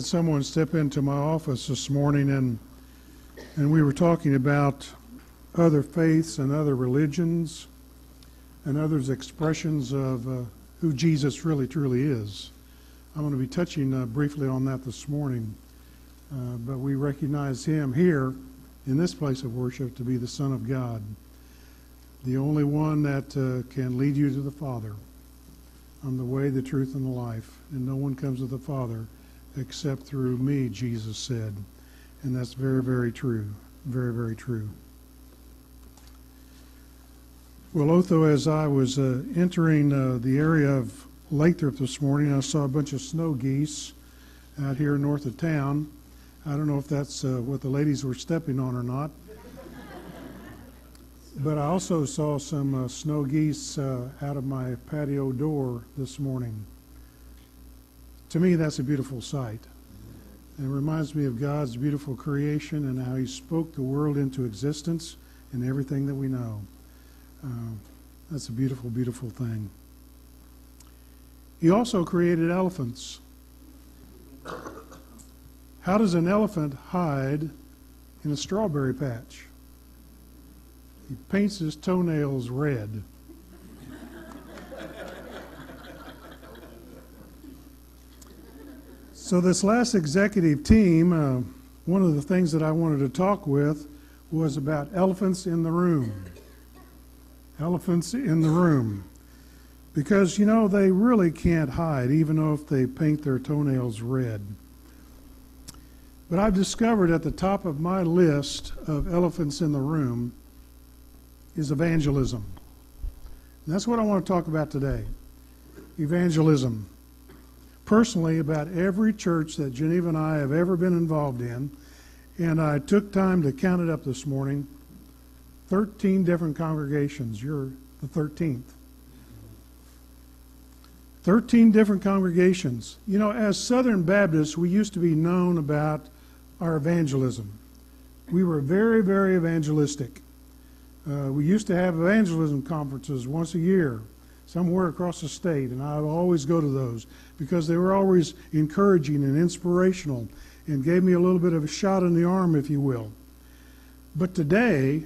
had someone step into my office this morning and and we were talking about other faiths and other religions and others expressions of uh, who Jesus really truly is. I'm going to be touching uh, briefly on that this morning, uh, but we recognize him here in this place of worship to be the Son of God, the only one that uh, can lead you to the Father. I'm the way, the truth, and the life, and no one comes to the Father except through me, Jesus said. And that's very, very true. Very, very true. Well, Otho, as I was uh, entering uh, the area of Lathrop this morning, I saw a bunch of snow geese out here north of town. I don't know if that's uh, what the ladies were stepping on or not. But I also saw some uh, snow geese uh, out of my patio door this morning. To me, that's a beautiful sight. And it reminds me of God's beautiful creation and how He spoke the world into existence and everything that we know. Uh, that's a beautiful, beautiful thing. He also created elephants. How does an elephant hide in a strawberry patch? He paints his toenails red. So, this last executive team, uh, one of the things that I wanted to talk with was about elephants in the room. Elephants in the room. Because, you know, they really can't hide, even though if they paint their toenails red. But I've discovered at the top of my list of elephants in the room is evangelism. And that's what I want to talk about today evangelism personally about every church that Geneva and I have ever been involved in, and I took time to count it up this morning 13 different congregations. You're the 13th. 13 different congregations. You know, as Southern Baptists, we used to be known about our evangelism. We were very, very evangelistic. Uh, we used to have evangelism conferences once a year somewhere across the state, and I always go to those because they were always encouraging and inspirational and gave me a little bit of a shot in the arm, if you will. But today,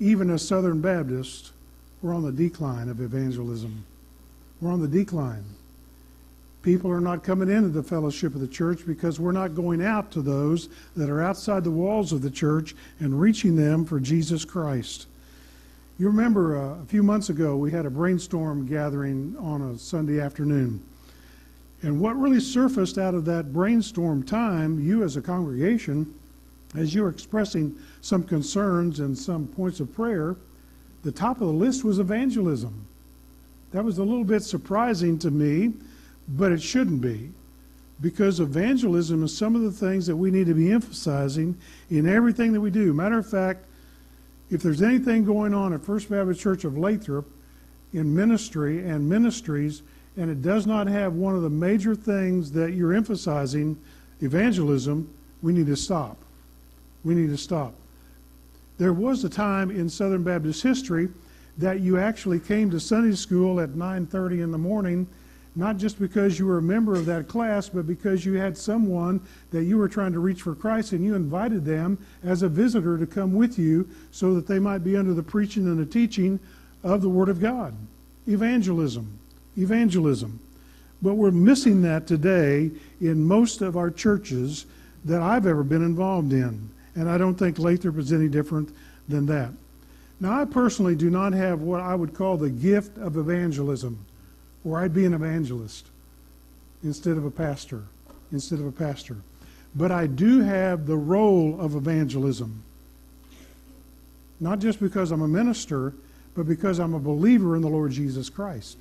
even as Southern Baptists, we're on the decline of evangelism. We're on the decline. People are not coming into the fellowship of the church because we're not going out to those that are outside the walls of the church and reaching them for Jesus Christ. You remember uh, a few months ago we had a brainstorm gathering on a Sunday afternoon. And what really surfaced out of that brainstorm time, you as a congregation, as you were expressing some concerns and some points of prayer, the top of the list was evangelism. That was a little bit surprising to me, but it shouldn't be. Because evangelism is some of the things that we need to be emphasizing in everything that we do. Matter of fact, if there's anything going on at First Baptist Church of Lathrop in ministry and ministries, and it does not have one of the major things that you're emphasizing, evangelism, we need to stop. We need to stop. There was a time in Southern Baptist history that you actually came to Sunday school at 9:30 in the morning not just because you were a member of that class, but because you had someone that you were trying to reach for Christ and you invited them as a visitor to come with you so that they might be under the preaching and the teaching of the Word of God. Evangelism. Evangelism. But we're missing that today in most of our churches that I've ever been involved in. And I don't think Lathrop is any different than that. Now, I personally do not have what I would call the gift of evangelism or I'd be an evangelist instead of a pastor, instead of a pastor. But I do have the role of evangelism. Not just because I'm a minister, but because I'm a believer in the Lord Jesus Christ.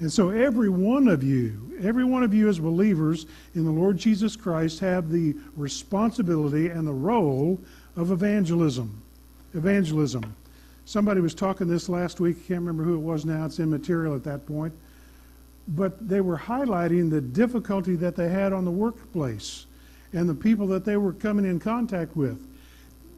And so every one of you, every one of you as believers in the Lord Jesus Christ have the responsibility and the role of evangelism. Evangelism. Somebody was talking this last week, I can't remember who it was now, it's immaterial at that point but they were highlighting the difficulty that they had on the workplace and the people that they were coming in contact with.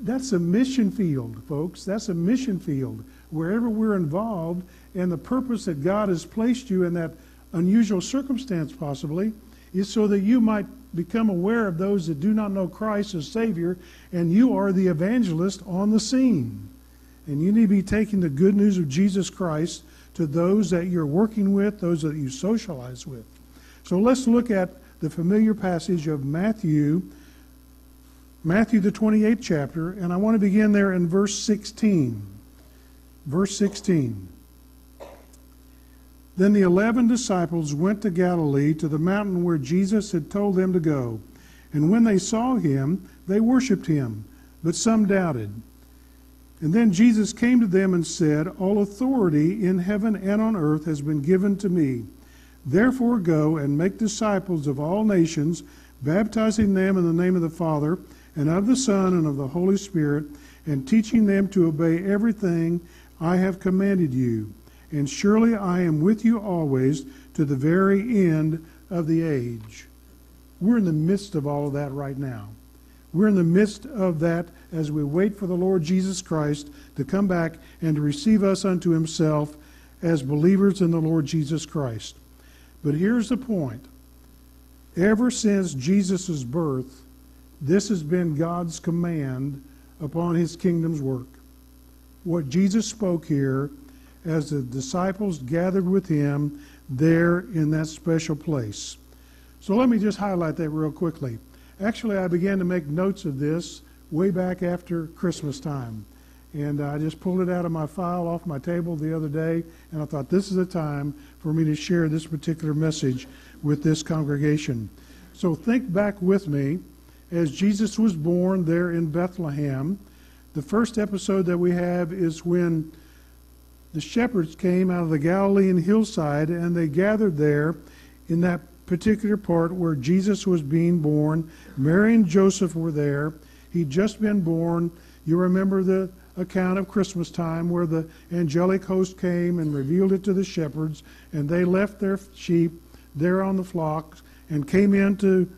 That's a mission field, folks. That's a mission field. Wherever we're involved, and the purpose that God has placed you in that unusual circumstance, possibly, is so that you might become aware of those that do not know Christ as Savior, and you are the evangelist on the scene. And you need to be taking the good news of Jesus Christ to those that you're working with, those that you socialize with. So let's look at the familiar passage of Matthew, Matthew the 28th chapter, and I want to begin there in verse 16. Verse 16. Then the eleven disciples went to Galilee to the mountain where Jesus had told them to go. And when they saw him, they worshipped him, but some doubted. And then Jesus came to them and said, All authority in heaven and on earth has been given to me. Therefore go and make disciples of all nations, baptizing them in the name of the Father, and of the Son, and of the Holy Spirit, and teaching them to obey everything I have commanded you and surely I am with you always to the very end of the age. We're in the midst of all of that right now. We're in the midst of that as we wait for the Lord Jesus Christ to come back and to receive us unto himself as believers in the Lord Jesus Christ. But here's the point. Ever since Jesus' birth, this has been God's command upon his kingdom's work. What Jesus spoke here as the disciples gathered with him there in that special place. So let me just highlight that real quickly. Actually, I began to make notes of this way back after Christmas time. And I just pulled it out of my file off my table the other day, and I thought this is the time for me to share this particular message with this congregation. So think back with me as Jesus was born there in Bethlehem. The first episode that we have is when the shepherds came out of the Galilean hillside and they gathered there in that particular part where Jesus was being born. Mary and Joseph were there. He'd just been born. You remember the account of Christmas time where the angelic host came and revealed it to the shepherds, and they left their sheep there on the flocks and came into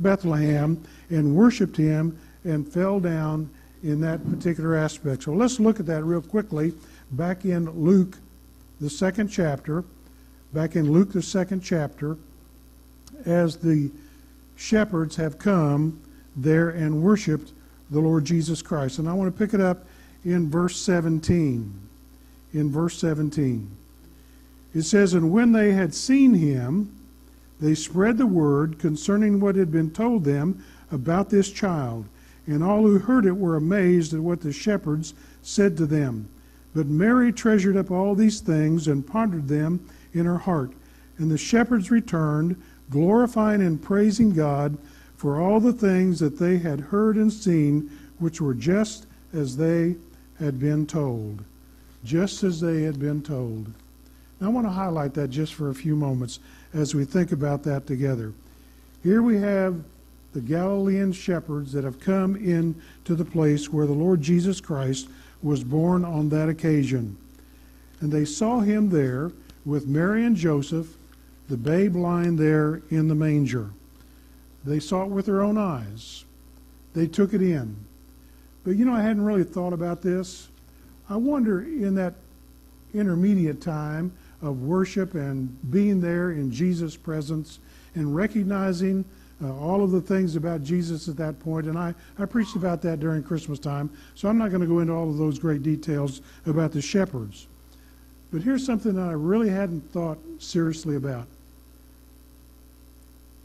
Bethlehem and worshiped him and fell down in that particular aspect. So let's look at that real quickly back in Luke, the second chapter, back in Luke, the second chapter, as the shepherds have come there and worshiped the Lord Jesus Christ. And I want to pick it up in verse 17. In verse 17. It says, And when they had seen him, they spread the word concerning what had been told them about this child. And all who heard it were amazed at what the shepherds said to them. But Mary treasured up all these things and pondered them in her heart. And the shepherds returned, glorifying and praising God for all the things that they had heard and seen, which were just as they had been told. Just as they had been told. Now, I want to highlight that just for a few moments as we think about that together. Here we have the Galilean shepherds that have come in to the place where the Lord Jesus Christ was born on that occasion. And they saw him there with Mary and Joseph, the babe lying there in the manger. They saw it with their own eyes. They took it in. But you know, I hadn't really thought about this. I wonder in that intermediate time of worship and being there in Jesus' presence and recognizing uh, all of the things about Jesus at that point. and I, I preached about that during Christmas time, so I'm not going to go into all of those great details about the shepherds. But here's something that I really hadn't thought seriously about.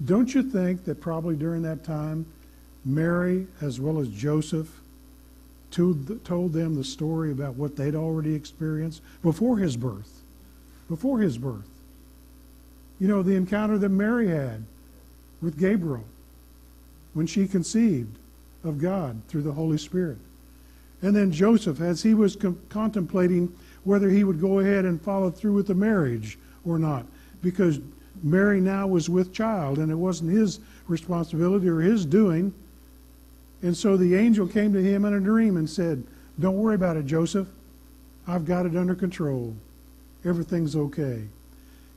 Don't you think that probably during that time, Mary as well as Joseph told, them the story about what they'd already experienced before his birth? Before his birth. You know, the encounter that Mary had with Gabriel when she conceived of God through the Holy Spirit. And then Joseph, as he was contemplating whether he would go ahead and follow through with the marriage or not, because Mary now was with child and it wasn't his responsibility or his doing. And so the angel came to him in a dream and said, Don't worry about it, Joseph. I've got it under control. Everything's okay.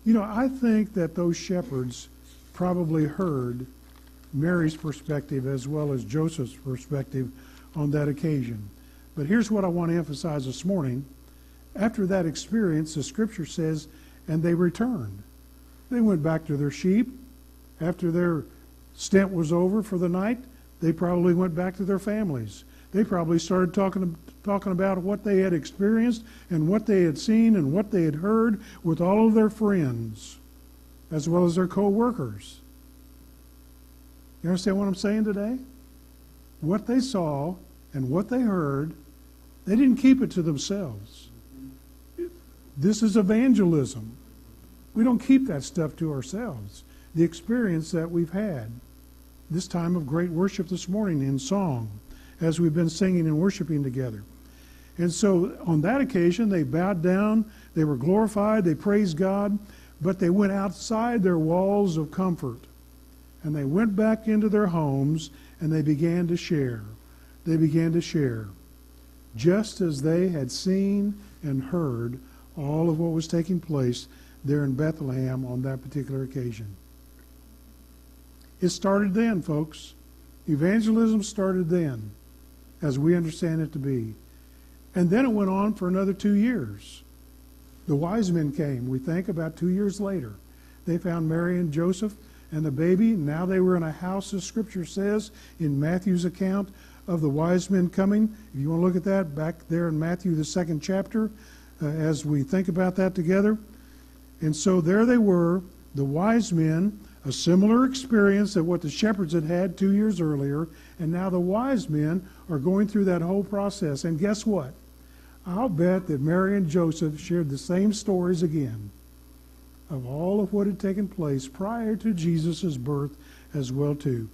You know, I think that those shepherds probably heard Mary's perspective as well as Joseph's perspective on that occasion. But here's what I want to emphasize this morning. After that experience, the scripture says, and they returned. They went back to their sheep after their stint was over for the night, they probably went back to their families. They probably started talking, talking about what they had experienced and what they had seen and what they had heard with all of their friends, as well as their co workers. You understand what I'm saying today? What they saw and what they heard, they didn't keep it to themselves. This is evangelism. We don't keep that stuff to ourselves. The experience that we've had this time of great worship this morning in song as we've been singing and worshiping together. And so on that occasion, they bowed down, they were glorified, they praised God, but they went outside their walls of comfort. And they went back into their homes and they began to share. They began to share. Just as they had seen and heard all of what was taking place there in Bethlehem on that particular occasion. It started then, folks. Evangelism started then, as we understand it to be. And then it went on for another two years. The wise men came, we think, about two years later. They found Mary and Joseph and the baby. Now they were in a house, as Scripture says in Matthew's account of the wise men coming. If you want to look at that, back there in Matthew, the second chapter, uh, as we think about that together. And so there they were, the wise men a similar experience of what the shepherds had had two years earlier, and now the wise men are going through that whole process. And guess what? I'll bet that Mary and Joseph shared the same stories again of all of what had taken place prior to Jesus' birth as well too.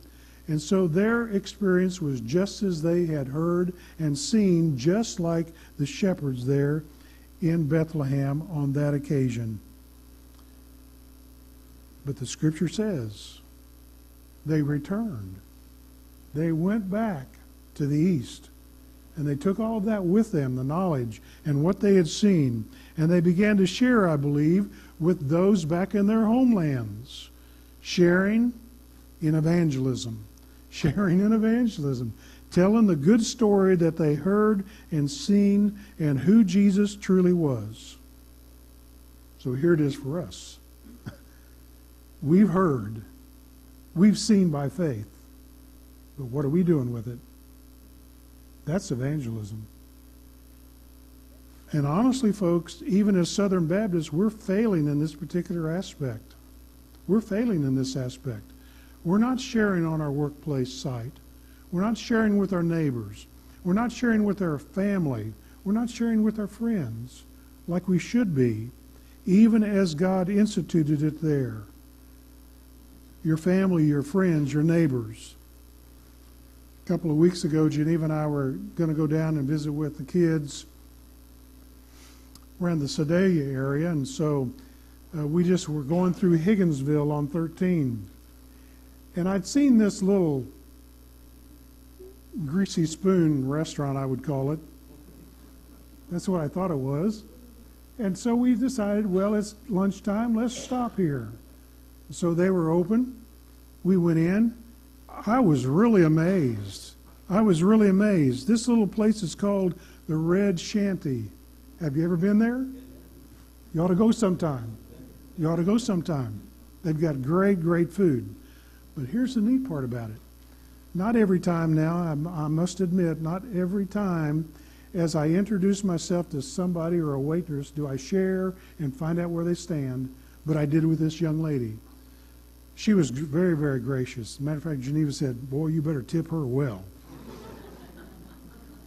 And so their experience was just as they had heard and seen, just like the shepherds there in Bethlehem on that occasion. But the scripture says they returned. They went back to the east. And they took all of that with them, the knowledge and what they had seen. And they began to share, I believe, with those back in their homelands. Sharing in evangelism. Sharing in evangelism. Telling the good story that they heard and seen and who Jesus truly was. So here it is for us. We've heard, we've seen by faith, but what are we doing with it? That's evangelism. And honestly, folks, even as Southern Baptists, we're failing in this particular aspect. We're failing in this aspect. We're not sharing on our workplace site. We're not sharing with our neighbors. We're not sharing with our family. We're not sharing with our friends like we should be, even as God instituted it there your family, your friends, your neighbors. A couple of weeks ago, Geneva and I were going to go down and visit with the kids around the Sedalia area, and so uh, we just were going through Higginsville on 13. And I'd seen this little greasy spoon restaurant, I would call it. That's what I thought it was. And so we decided, well, it's lunchtime, let's stop here. So they were open. We went in. I was really amazed. I was really amazed. This little place is called the Red Shanty. Have you ever been there? You ought to go sometime. You ought to go sometime. They've got great, great food. But here's the neat part about it. Not every time now, I, I must admit, not every time as I introduce myself to somebody or a waitress do I share and find out where they stand, but I did with this young lady. She was very, very gracious. matter of fact, Geneva said, Boy, you better tip her well.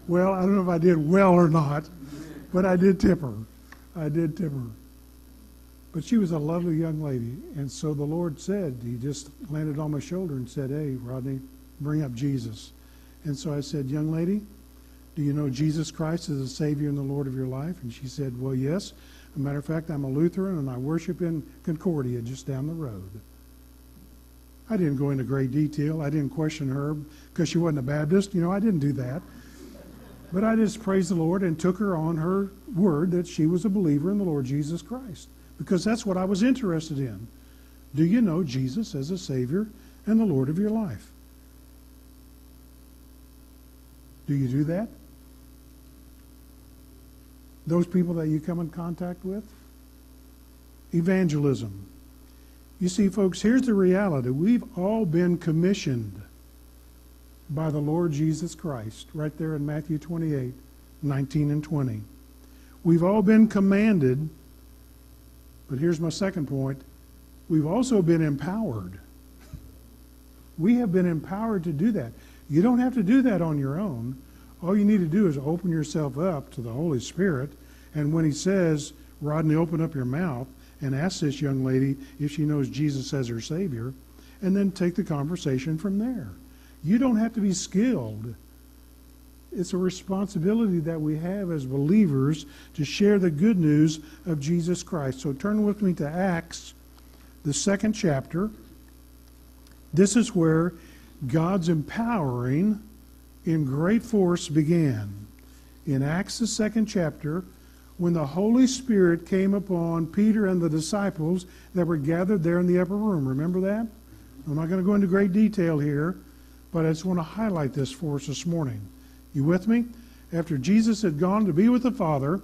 well, I don't know if I did well or not, but I did tip her. I did tip her. But she was a lovely young lady. And so the Lord said, He just landed on my shoulder and said, Hey, Rodney, bring up Jesus. And so I said, Young lady, do you know Jesus Christ as the Savior and the Lord of your life? And she said, Well, yes. As a matter of fact, I'm a Lutheran and I worship in Concordia just down the road. I didn't go into great detail. I didn't question her because she wasn't a Baptist. You know, I didn't do that. But I just praised the Lord and took her on her word that she was a believer in the Lord Jesus Christ because that's what I was interested in. Do you know Jesus as a Savior and the Lord of your life? Do you do that? Those people that you come in contact with? Evangelism. You see, folks, here's the reality. We've all been commissioned by the Lord Jesus Christ, right there in Matthew 28 19 and 20. We've all been commanded, but here's my second point we've also been empowered. We have been empowered to do that. You don't have to do that on your own. All you need to do is open yourself up to the Holy Spirit. And when He says, Rodney, open up your mouth and ask this young lady if she knows Jesus as her Savior, and then take the conversation from there. You don't have to be skilled. It's a responsibility that we have as believers to share the good news of Jesus Christ. So turn with me to Acts, the second chapter. This is where God's empowering in great force began. In Acts, the second chapter, when the Holy Spirit came upon Peter and the disciples that were gathered there in the upper room. Remember that? I'm not going to go into great detail here, but I just want to highlight this for us this morning. You with me? After Jesus had gone to be with the Father,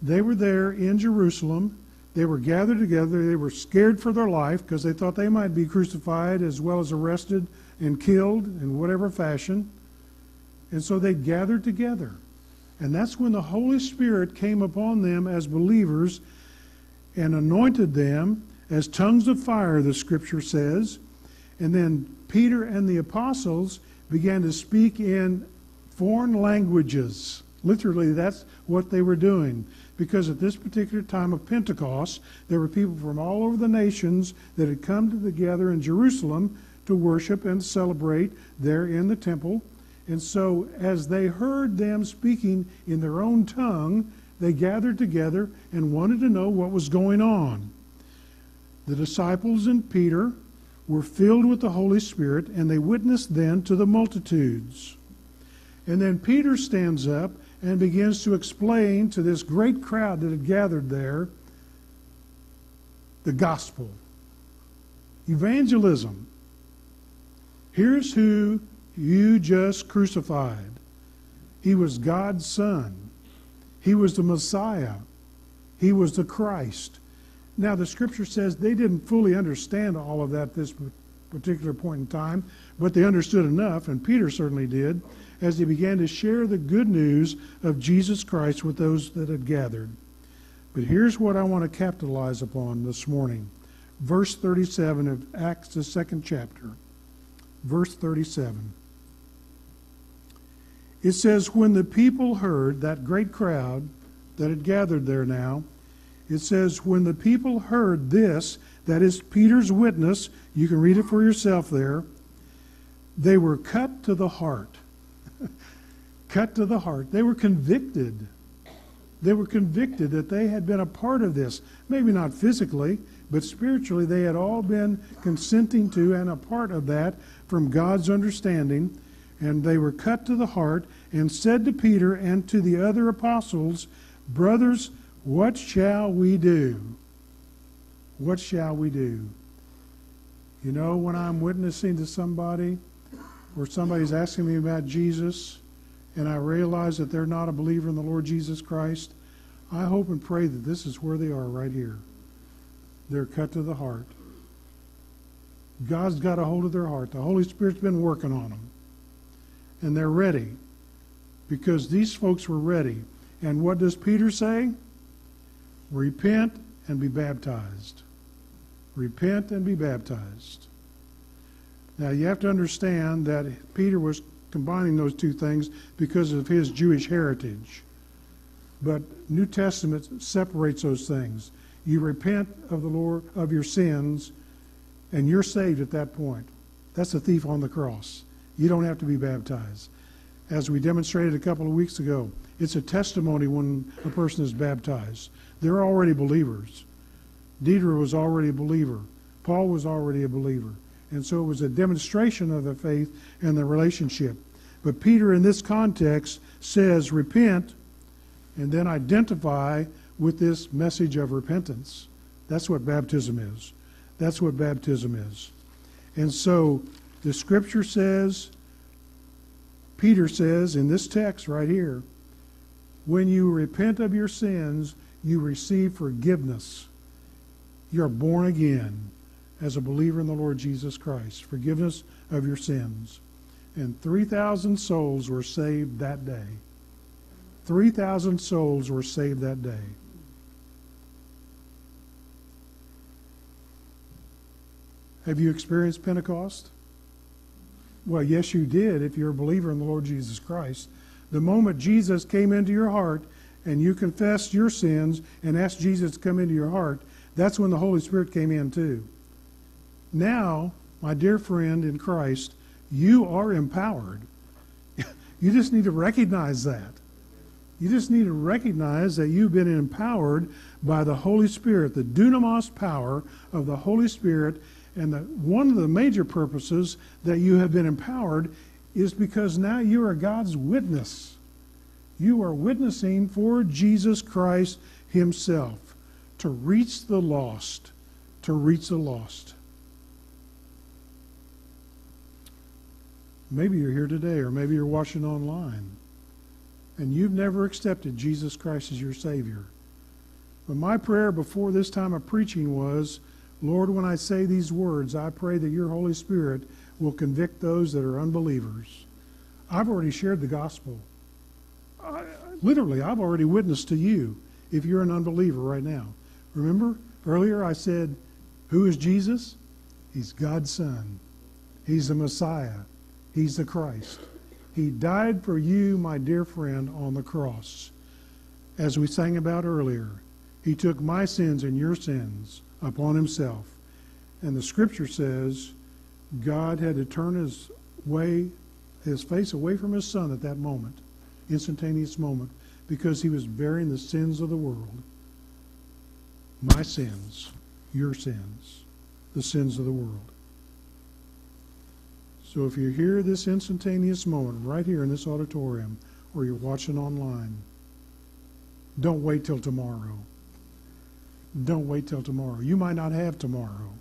they were there in Jerusalem. They were gathered together. They were scared for their life because they thought they might be crucified as well as arrested and killed in whatever fashion. And so they gathered together. And that's when the Holy Spirit came upon them as believers and anointed them as tongues of fire, the scripture says. And then Peter and the apostles began to speak in foreign languages. Literally, that's what they were doing. Because at this particular time of Pentecost, there were people from all over the nations that had come together in Jerusalem to worship and celebrate there in the temple. And so, as they heard them speaking in their own tongue, they gathered together and wanted to know what was going on. The disciples and Peter were filled with the Holy Spirit, and they witnessed then to the multitudes. And then Peter stands up and begins to explain to this great crowd that had gathered there the gospel. Evangelism. Here's who you just crucified. He was God's Son. He was the Messiah. He was the Christ. Now, the scripture says they didn't fully understand all of that at this particular point in time, but they understood enough, and Peter certainly did, as he began to share the good news of Jesus Christ with those that had gathered. But here's what I want to capitalize upon this morning. Verse 37 of Acts, the second chapter. Verse 37. It says, When the people heard, that great crowd that had gathered there now, it says, When the people heard this, that is Peter's witness, you can read it for yourself there, they were cut to the heart. cut to the heart. They were convicted. They were convicted that they had been a part of this. Maybe not physically, but spiritually, they had all been consenting to and a part of that from God's understanding. And they were cut to the heart and said to Peter and to the other apostles, Brothers, what shall we do? What shall we do? You know, when I'm witnessing to somebody or somebody's asking me about Jesus and I realize that they're not a believer in the Lord Jesus Christ, I hope and pray that this is where they are right here. They're cut to the heart. God's got a hold of their heart. The Holy Spirit's been working on them. And they're ready because these folks were ready. And what does Peter say? Repent and be baptized. Repent and be baptized. Now, you have to understand that Peter was combining those two things because of his Jewish heritage. But New Testament separates those things. You repent of the Lord of your sins, and you're saved at that point. That's a thief on the cross. You don't have to be baptized. As we demonstrated a couple of weeks ago, it's a testimony when a person is baptized. They're already believers. Deidre was already a believer. Paul was already a believer. And so it was a demonstration of the faith and the relationship. But Peter, in this context, says, repent, and then identify with this message of repentance. That's what baptism is. That's what baptism is. And so the scripture says, Peter says in this text right here, when you repent of your sins, you receive forgiveness. You're born again as a believer in the Lord Jesus Christ, forgiveness of your sins. And 3,000 souls were saved that day. 3,000 souls were saved that day. Have you experienced Pentecost? Well, yes, you did if you're a believer in the Lord Jesus Christ. The moment Jesus came into your heart and you confessed your sins and asked Jesus to come into your heart, that's when the Holy Spirit came in too. Now, my dear friend in Christ, you are empowered. you just need to recognize that. You just need to recognize that you've been empowered by the Holy Spirit, the dunamis power of the Holy Spirit. And the, one of the major purposes that you have been empowered is because now you are God's witness. You are witnessing for Jesus Christ Himself to reach the lost, to reach the lost. Maybe you're here today, or maybe you're watching online, and you've never accepted Jesus Christ as your Savior. But my prayer before this time of preaching was, Lord, when I say these words, I pray that your Holy Spirit will convict those that are unbelievers. I've already shared the gospel. I, literally, I've already witnessed to you if you're an unbeliever right now. Remember earlier I said, Who is Jesus? He's God's Son. He's the Messiah. He's the Christ. He died for you, my dear friend, on the cross. As we sang about earlier, He took my sins and your sins upon Himself. And the Scripture says God had to turn His way, His face away from His Son at that moment, instantaneous moment, because He was bearing the sins of the world. My sins, your sins, the sins of the world. So if you're here this instantaneous moment, right here in this auditorium, or you're watching online, don't wait till tomorrow. Don't wait till tomorrow. You might not have tomorrow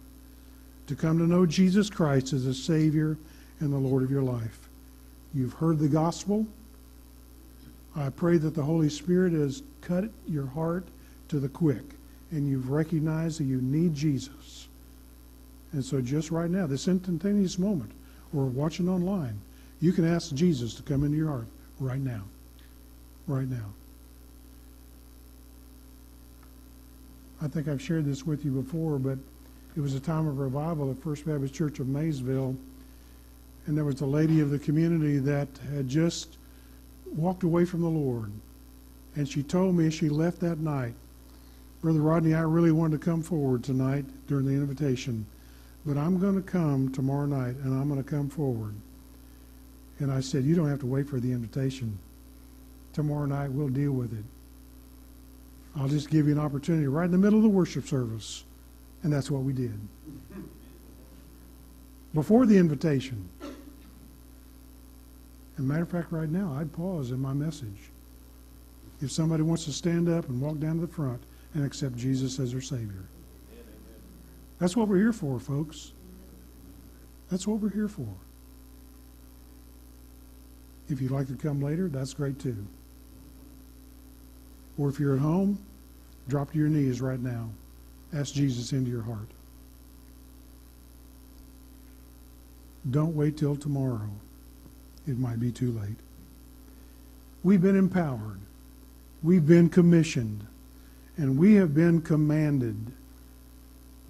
to come to know Jesus Christ as a Savior and the Lord of your life. You've heard the gospel. I pray that the Holy Spirit has cut your heart to the quick and you've recognized that you need Jesus. And so just right now, this instantaneous moment, or watching online, you can ask Jesus to come into your heart right now. Right now. I think I've shared this with you before, but it was a time of revival at First Baptist Church of Maysville. And there was a lady of the community that had just walked away from the Lord. And she told me she left that night. Brother Rodney, I really wanted to come forward tonight during the invitation. But I'm going to come tomorrow night and I'm going to come forward. And I said, You don't have to wait for the invitation. Tomorrow night we'll deal with it. I'll just give you an opportunity right in the middle of the worship service. And that's what we did. Before the invitation. As a matter of fact, right now, I'd pause in my message. If somebody wants to stand up and walk down to the front and accept Jesus as their Savior. That's what we're here for, folks. That's what we're here for. If you'd like to come later, that's great too. Or if you're at home, drop to your knees right now. Ask Jesus into your heart. Don't wait till tomorrow. It might be too late. We've been empowered. We've been commissioned. And we have been commanded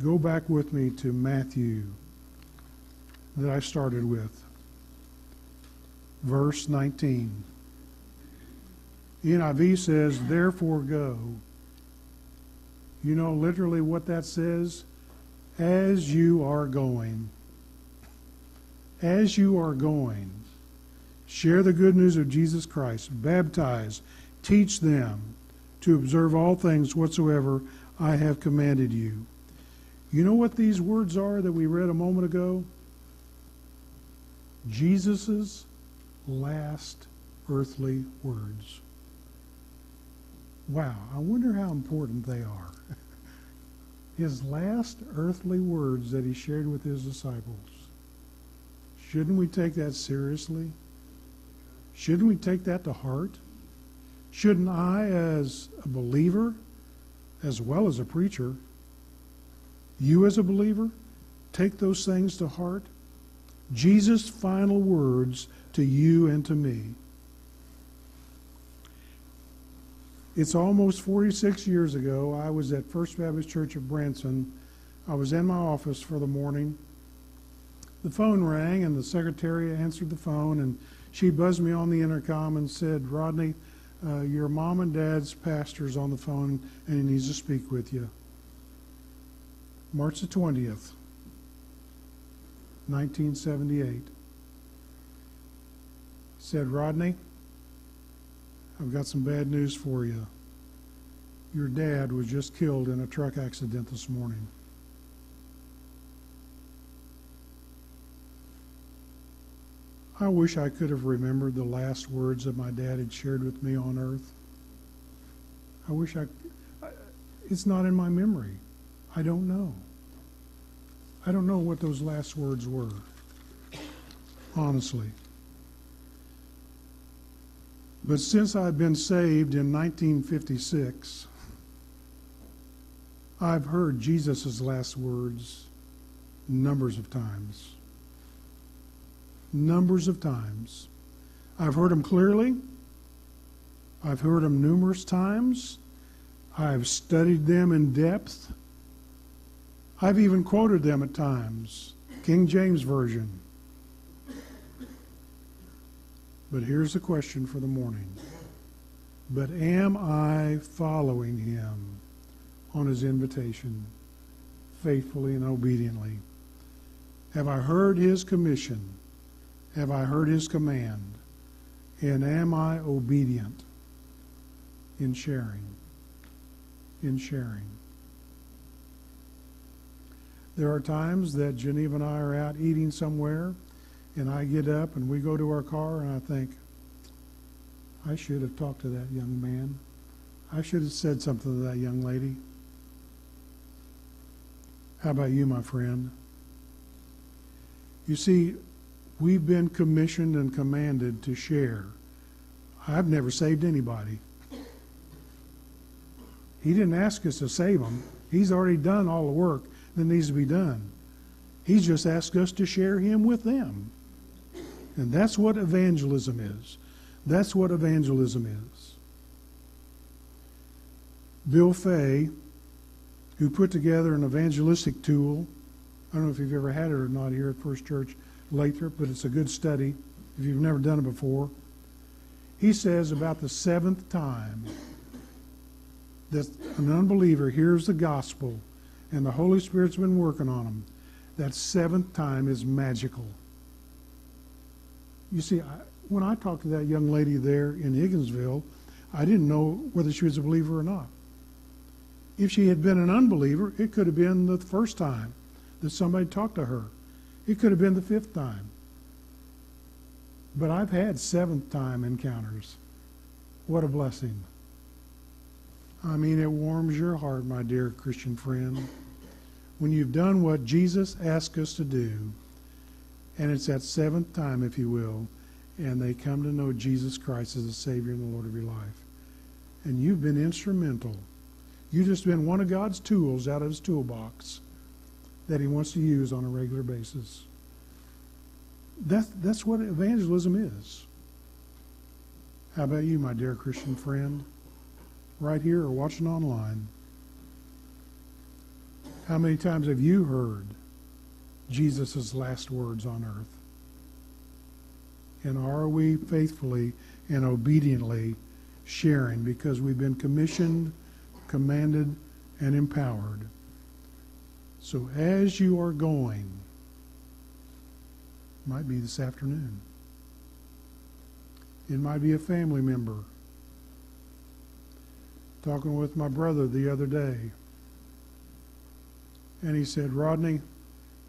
Go back with me to Matthew that I started with. Verse 19. NIV says, Therefore go. You know literally what that says? As you are going. As you are going. Share the good news of Jesus Christ. Baptize. Teach them to observe all things whatsoever I have commanded you. You know what these words are that we read a moment ago? Jesus' last earthly words. Wow, I wonder how important they are. His last earthly words that he shared with his disciples. Shouldn't we take that seriously? Shouldn't we take that to heart? Shouldn't I, as a believer, as well as a preacher, You, as a believer, take those things to heart. Jesus' final words to you and to me. It's almost 46 years ago. I was at First Baptist Church of Branson. I was in my office for the morning. The phone rang, and the secretary answered the phone, and she buzzed me on the intercom and said, Rodney, uh, your mom and dad's pastor's on the phone, and he needs to speak with you. March the 20th, 1978. Said, Rodney, I've got some bad news for you. Your dad was just killed in a truck accident this morning. I wish I could have remembered the last words that my dad had shared with me on earth. I wish I. It's not in my memory. I don't know. I don't know what those last words were, honestly. But since I've been saved in 1956, I've heard Jesus' last words numbers of times. Numbers of times. I've heard them clearly. I've heard them numerous times. I've studied them in depth. I've even quoted them at times. King James Version. But here's the question for the morning. But am I following him on his invitation faithfully and obediently? Have I heard his commission? Have I heard his command? And am I obedient in sharing? In sharing. There are times that Geneva and I are out eating somewhere and I get up and we go to our car and I think, I should have talked to that young man. I should have said something to that young lady. How about you, my friend? You see, we've been commissioned and commanded to share. I've never saved anybody. He didn't ask us to save them. He's already done all the work that needs to be done. He's just asked us to share Him with them. And that's what evangelism is. That's what evangelism is. Bill Fay, who put together an evangelistic tool, I don't know if you've ever had it or not here at First Church Lathrop, but it's a good study if you've never done it before. He says about the seventh time that an unbeliever hears the gospel and the Holy Spirit's been working on them, that seventh time is magical. You see, I, when I talked to that young lady there in Higginsville, I didn't know whether she was a believer or not. If she had been an unbeliever, it could have been the first time that somebody talked to her. It could have been the fifth time. But I've had seventh time encounters. What a blessing. I mean, it warms your heart, my dear Christian friend, when you've done what Jesus asked us to do and it's that seventh time, if you will, and they come to know Jesus Christ as the Savior and the Lord of your life. And you've been instrumental. You've just been one of God's tools out of his toolbox that he wants to use on a regular basis. That's, that's what evangelism is. How about you, my dear Christian friend? Right here or watching online? How many times have you heard Jesus' last words on earth? And are we faithfully and obediently sharing because we've been commissioned, commanded, and empowered? So as you are going, might be this afternoon. It might be a family member. Talking with my brother the other day. And he said, Rodney,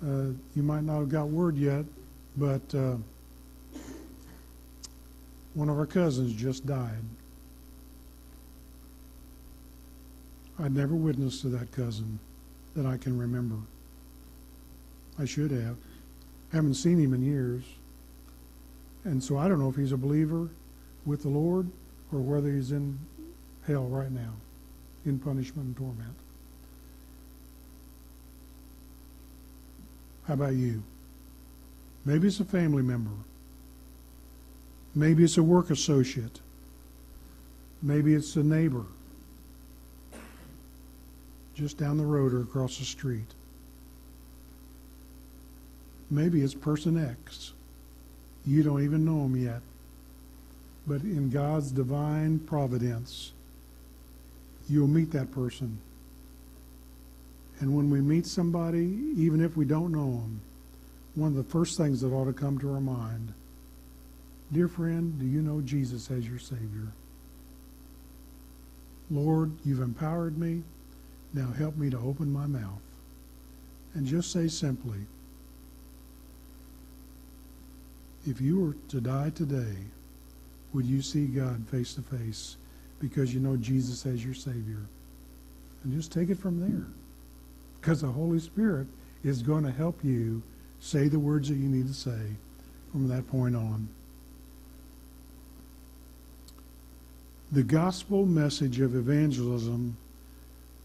uh, you might not have got word yet, but uh, one of our cousins just died. I'd never witnessed to that cousin that I can remember. I should have. Haven't seen him in years. And so I don't know if he's a believer with the Lord or whether he's in hell right now in punishment and torment. How about you? Maybe it's a family member. Maybe it's a work associate. Maybe it's a neighbor just down the road or across the street. Maybe it's person X. You don't even know him yet. But in God's divine providence, you'll meet that person. And when we meet somebody, even if we don't know them, one of the first things that ought to come to our mind Dear friend, do you know Jesus as your Savior? Lord, you've empowered me. Now help me to open my mouth and just say simply, if you were to die today, would you see God face to face because you know Jesus as your Savior? And just take it from there. Because the Holy Spirit is going to help you say the words that you need to say from that point on. The gospel message of evangelism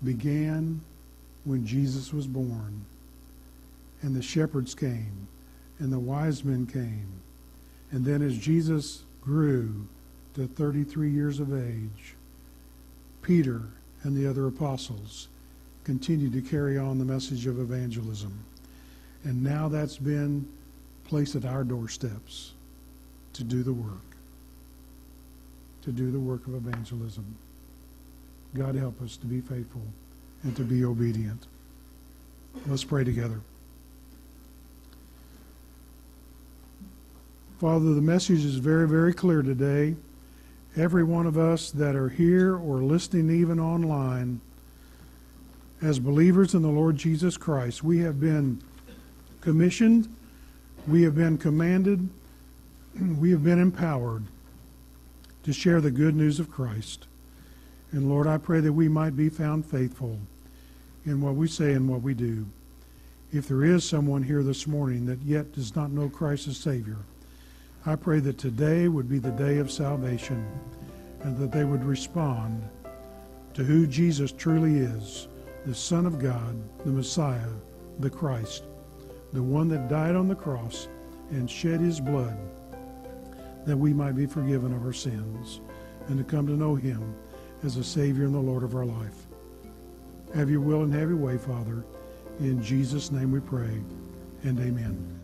began when Jesus was born, and the shepherds came, and the wise men came. And then as Jesus grew to 33 years of age, Peter and the other apostles continued to carry on the message of evangelism. And now that's been placed at our doorsteps to do the work, to do the work of evangelism. God help us to be faithful and to be obedient. Let's pray together. Father, the message is very, very clear today. Every one of us that are here or listening even online, as believers in the Lord Jesus Christ, we have been commissioned, we have been commanded, we have been empowered to share the good news of Christ. And Lord, I pray that we might be found faithful in what we say and what we do. If there is someone here this morning that yet does not know Christ as Savior, I pray that today would be the day of salvation and that they would respond to who Jesus truly is the Son of God, the Messiah, the Christ, the one that died on the cross and shed his blood that we might be forgiven of our sins and to come to know him as a Savior and the Lord of our life. Have your will and have your way, Father. In Jesus' name we pray, and amen.